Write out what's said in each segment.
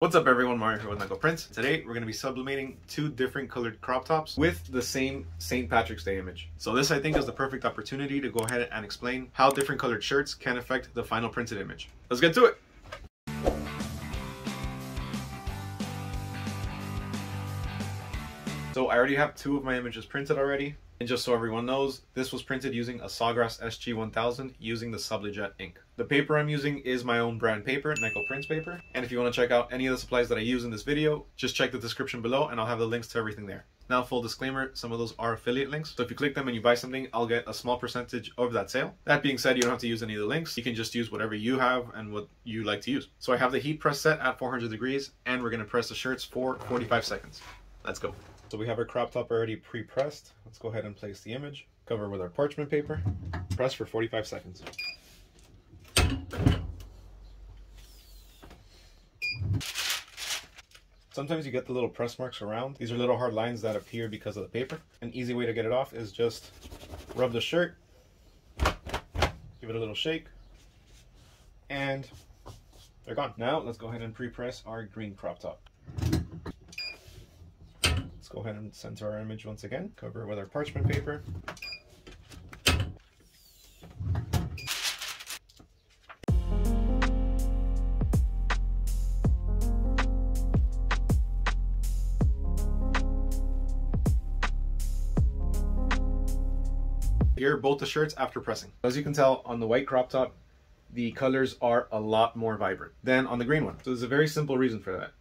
What's up everyone, Mario here with Neko Prints. Today we're going to be sublimating two different colored crop tops with the same St. Patrick's Day image. So this I think is the perfect opportunity to go ahead and explain how different colored shirts can affect the final printed image. Let's get to it! So I already have two of my images printed already. And just so everyone knows, this was printed using a Sawgrass SG1000 using the Sublijet ink. The paper I'm using is my own brand paper, Neko Prints paper. And if you want to check out any of the supplies that I use in this video, just check the description below and I'll have the links to everything there. Now, full disclaimer, some of those are affiliate links. So if you click them and you buy something, I'll get a small percentage of that sale. That being said, you don't have to use any of the links. You can just use whatever you have and what you like to use. So I have the heat press set at 400 degrees and we're going to press the shirts for 45 seconds. Let's go. So we have our crop top already pre-pressed. Let's go ahead and place the image. Cover with our parchment paper. Press for 45 seconds. Sometimes you get the little press marks around. These are little hard lines that appear because of the paper. An easy way to get it off is just rub the shirt, give it a little shake, and they're gone. Now let's go ahead and pre-press our green crop top. Let's go ahead and center our image once again. Cover it with our parchment paper. Here are both the shirts after pressing. As you can tell on the white crop top, the colors are a lot more vibrant than on the green one. So there's a very simple reason for that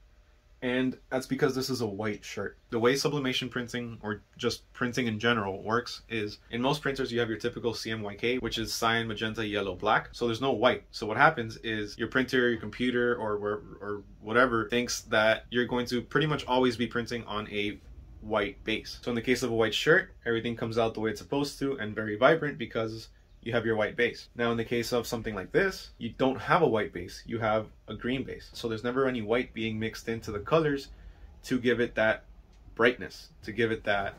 and that's because this is a white shirt. The way sublimation printing, or just printing in general, works is in most printers you have your typical CMYK, which is cyan, magenta, yellow, black. So there's no white. So what happens is your printer, your computer, or or whatever thinks that you're going to pretty much always be printing on a white base. So in the case of a white shirt, everything comes out the way it's supposed to and very vibrant because you have your white base. Now in the case of something like this, you don't have a white base, you have a green base. So there's never any white being mixed into the colors to give it that brightness, to give it that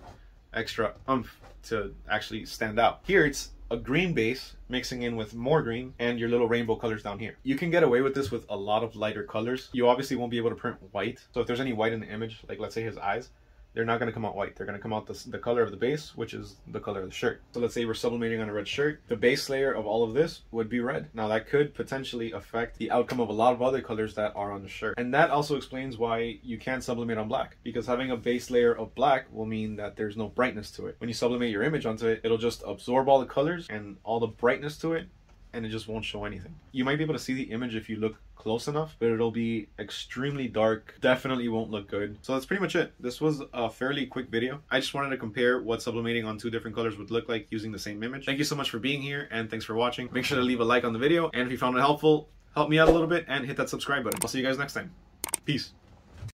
extra umph to actually stand out. Here it's a green base mixing in with more green and your little rainbow colors down here. You can get away with this with a lot of lighter colors. You obviously won't be able to print white. So if there's any white in the image, like let's say his eyes, they're not going to come out white. They're going to come out the, the color of the base, which is the color of the shirt. So let's say we're sublimating on a red shirt. The base layer of all of this would be red. Now that could potentially affect the outcome of a lot of other colors that are on the shirt. And that also explains why you can't sublimate on black because having a base layer of black will mean that there's no brightness to it. When you sublimate your image onto it, it'll just absorb all the colors and all the brightness to it and it just won't show anything. You might be able to see the image if you look close enough, but it'll be extremely dark. Definitely won't look good. So that's pretty much it. This was a fairly quick video. I just wanted to compare what sublimating on two different colors would look like using the same image. Thank you so much for being here and thanks for watching. Make sure to leave a like on the video and if you found it helpful, help me out a little bit and hit that subscribe button. I'll see you guys next time. Peace.